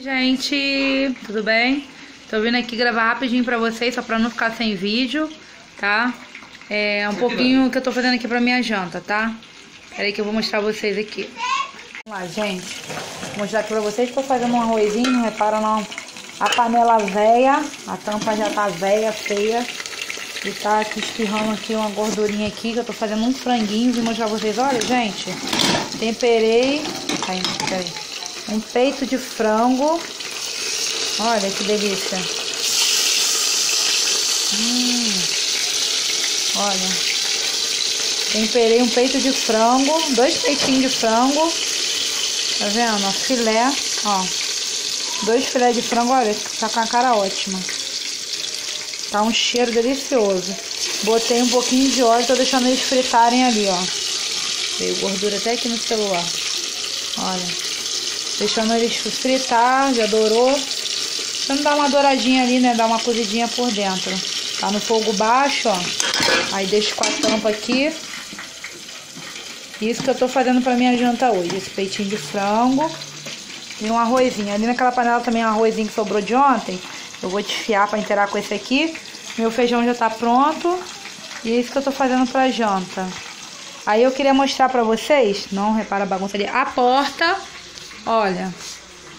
Gente, tudo bem? Tô vindo aqui gravar rapidinho pra vocês, só pra não ficar sem vídeo, tá? É um pouquinho que eu tô fazendo aqui pra minha janta, tá? Peraí que eu vou mostrar vocês aqui. Vamos lá, gente. Vou mostrar aqui pra vocês, tô fazendo um arrozinho, não repara não. A panela velha, a tampa já tá velha, feia. E tá aqui espirrando aqui uma gordurinha aqui, que eu tô fazendo um franguinho. Vou mostrar pra vocês, olha, gente. Temperei. Aí, peraí um peito de frango. Olha que delícia. Hum. Olha. Temperei um peito de frango, dois peitinhos de frango. Tá vendo? Filé, ó. Dois filé de frango, olha, tá com a cara ótima. Tá um cheiro delicioso. Botei um pouquinho de óleo, tô deixando eles fritarem ali, ó. Veio gordura até aqui no celular. Olha. Deixando eles fritar, já dourou. Deixando dar uma douradinha ali, né? Dar uma cozidinha por dentro. Tá no fogo baixo, ó. Aí deixo com a tampa aqui. Isso que eu tô fazendo pra minha janta hoje. Esse peitinho de frango. E um arrozinho. Ali naquela panela também um arrozinho que sobrou de ontem. Eu vou desfiar pra inteirar com esse aqui. Meu feijão já tá pronto. E é isso que eu tô fazendo pra janta. Aí eu queria mostrar pra vocês, não repara a bagunça ali, a porta Olha,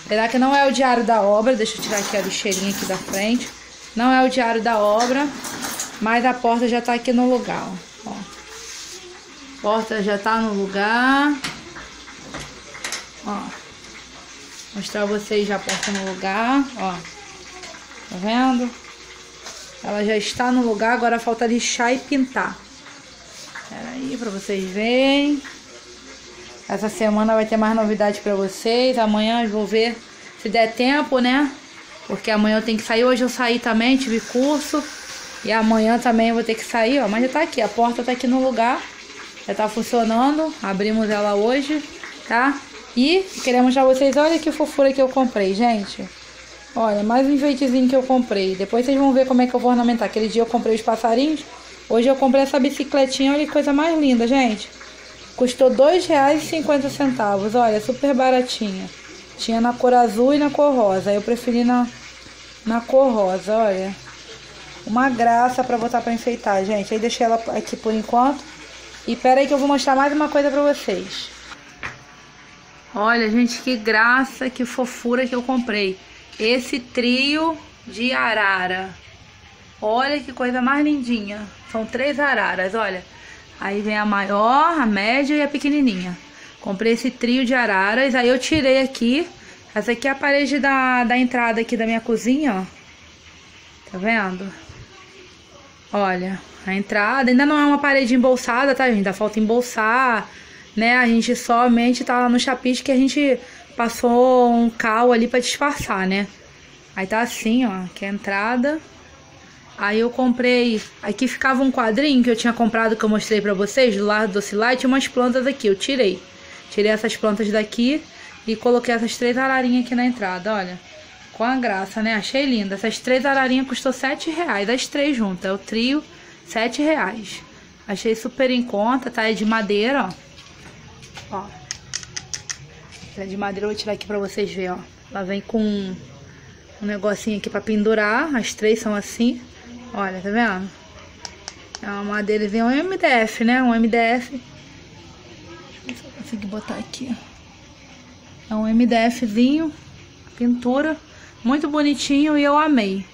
será que não é o diário da obra? Deixa eu tirar aqui a lixeirinha aqui da frente. Não é o diário da obra, mas a porta já tá aqui no lugar, ó. Porta já tá no lugar. Ó. Mostrar vocês já a porta no lugar, ó. Tá vendo? Ela já está no lugar, agora falta lixar e pintar. Pera aí pra vocês verem. Essa semana vai ter mais novidades para vocês. Amanhã eu vou ver se der tempo, né? Porque amanhã eu tenho que sair. Hoje eu saí também, tive curso. E amanhã também eu vou ter que sair, ó. Mas já tá aqui, a porta tá aqui no lugar. Já tá funcionando. Abrimos ela hoje, tá? E queremos mostrar vocês, olha que fofura que eu comprei, gente. Olha, mais um enfeitezinho que eu comprei. Depois vocês vão ver como é que eu vou ornamentar. Aquele dia eu comprei os passarinhos. Hoje eu comprei essa bicicletinha. Olha que coisa mais linda, gente. Custou R$ 2,50. Olha, super baratinha. Tinha na cor azul e na cor rosa. Eu preferi na, na cor rosa, olha. Uma graça pra botar pra enfeitar, gente. Aí deixei ela aqui por enquanto. E pera aí que eu vou mostrar mais uma coisa pra vocês. Olha, gente, que graça, que fofura que eu comprei. Esse trio de arara. Olha que coisa mais lindinha. São três araras, olha. Aí vem a maior, a média e a pequenininha. Comprei esse trio de araras, aí eu tirei aqui. Essa aqui é a parede da, da entrada aqui da minha cozinha, ó. Tá vendo? Olha, a entrada ainda não é uma parede embolsada, tá, gente? Ainda falta embolsar, né? A gente somente tá no chapite que a gente passou um cal ali pra disfarçar, né? Aí tá assim, ó, que é a entrada. Aí eu comprei. Aqui ficava um quadrinho que eu tinha comprado que eu mostrei pra vocês, do lado do Ocilai, umas plantas aqui. Eu tirei. Tirei essas plantas daqui e coloquei essas três ararinhas aqui na entrada, olha. Com a graça, né? Achei linda. Essas três ararinhas custou sete reais, as três juntas. É o trio, sete reais. Achei super em conta, tá? É de madeira, ó. Ó. É de madeira, eu vou tirar aqui pra vocês verem, ó. Ela vem com um negocinho aqui pra pendurar. As três são assim. Olha, tá vendo? É uma madeirazinha, um MDF, né? Um MDF. Deixa eu ver se eu consigo botar aqui. É um MDFzinho, pintura, muito bonitinho e eu amei.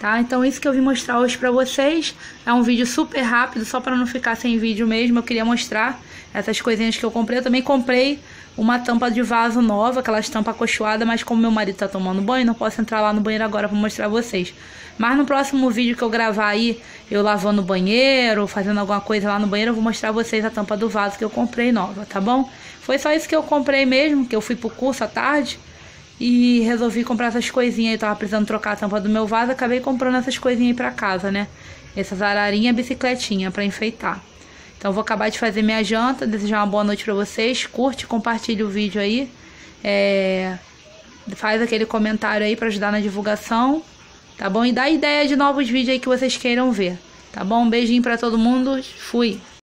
Tá? Então isso que eu vim mostrar hoje pra vocês é um vídeo super rápido, só pra não ficar sem vídeo mesmo, eu queria mostrar essas coisinhas que eu comprei. Eu também comprei uma tampa de vaso nova, aquelas tampa acolchoada, mas como meu marido tá tomando banho, não posso entrar lá no banheiro agora pra mostrar vocês. Mas no próximo vídeo que eu gravar aí, eu lavando o banheiro, fazendo alguma coisa lá no banheiro, eu vou mostrar vocês a tampa do vaso que eu comprei nova, tá bom? Foi só isso que eu comprei mesmo, que eu fui pro curso à tarde e resolvi comprar essas coisinhas. Eu tava precisando trocar a tampa do meu vaso, acabei comprando essas coisinhas aí pra casa, né? Essas ararinhas bicicletinha pra enfeitar. Então vou acabar de fazer minha janta, desejar uma boa noite pra vocês. Curte, compartilha o vídeo aí. É... Faz aquele comentário aí pra ajudar na divulgação, tá bom? E dá ideia de novos vídeos aí que vocês queiram ver, tá bom? Um beijinho pra todo mundo, fui!